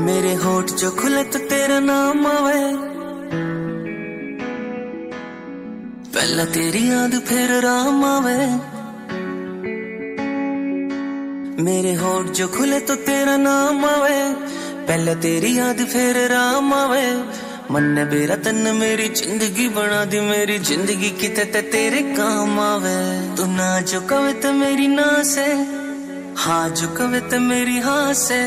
मेरे होठ जो खुले तो तेरा नाम आवे। पहला तेरी याद फिर राम आवे। मेरे होठ जो खुले तो तेरा नाम आवे। पहला तेरी याद फिर राम आवे। मन बेरा तन मेरी ज़िंदगी बना दी। मेरी ज़िंदगी किते ते तेरे काम आवे। तू ना जो कवे तो मेरी ना से हाँ जो कवे तो मेरी हाँ। से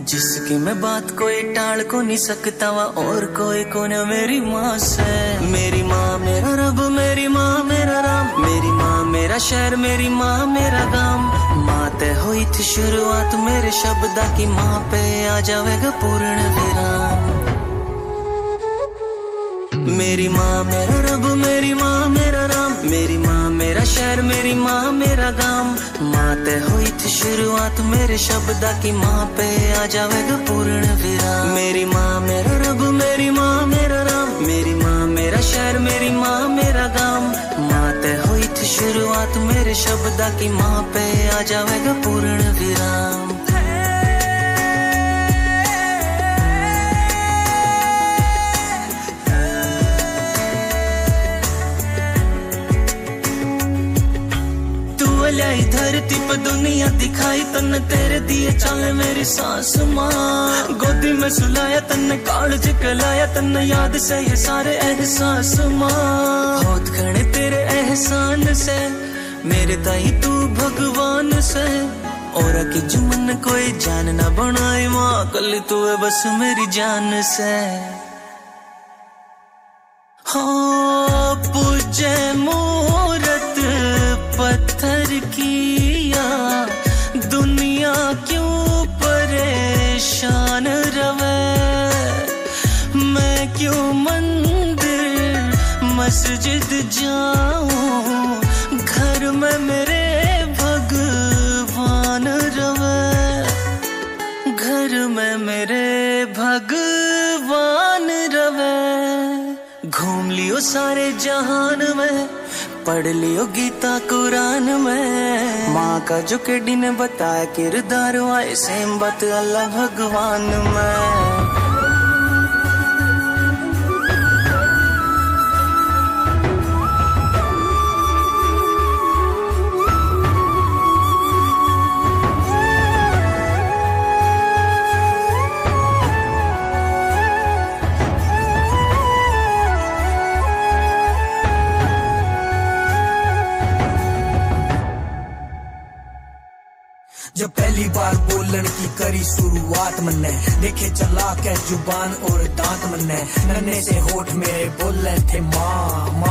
जिसकी मैं बात कोई टाल को नहीं सकता वा और कोई को न मेरी माँ से। मेरी माँ, मेरा रब, मेरी माँ, मेरा राम। मेरी माँ, मेरा शहर, मेरी माँ, मेरा गाँव माँ ते हुई थी शुरुआत मेरे शब्दा की, माँ पे आ जाएगा पूर्ण विराम। मेरी माँ, मेरा रब, मेरी माँ, मेरा राम। मेरी माँ, मेरा शहर, मेरी माँ, मेरा गाँव माँ ते हुई थी शुरुआत मेरे शब्दा की माँ पे आ जाएगा पूर्ण विराम। मेरी माँ, मेरा रब, मेरी माँ, मेरा राम। मेरी माँ, मेरा शहर, मेरी माँ, मेरा गाम। माँ ते हुई थी शुरुआत मेरे शब्दा की माँ पे आ जाएगा पूर्ण विराम। धरती पर दुनिया दिखाई, तन तेरे दिए चले मेरी सास माँ गोदी में सुलाया, तन कालज कलाया तन याद से ये सारे एहसास माँ बहुत घने तेरे एहसान से, मेरे ताई तू भगवान से। और की जुमन कोई जान ना बनाए, माँ, कल तू है बस मेरी जान से। हो, पूजे मूरत क्यों मंदिर, मस्जिद जाऊँ? घर में मेरे भगवान रवे। घर में मेरे भगवान रवे। घूम लियो सारे जहान में, पढ़ लियो गीता कुरान में। माँ का जो केडी ने बताया किरदार आए सेम बात अल्लाह भगवान में। जब पहली बार बोलन की करी शुरुआत मन्ने, देखे चला के ज़ुबान और दांत मन्ने। नन्हे से होठ मेरे बोले थे, माँ माँ।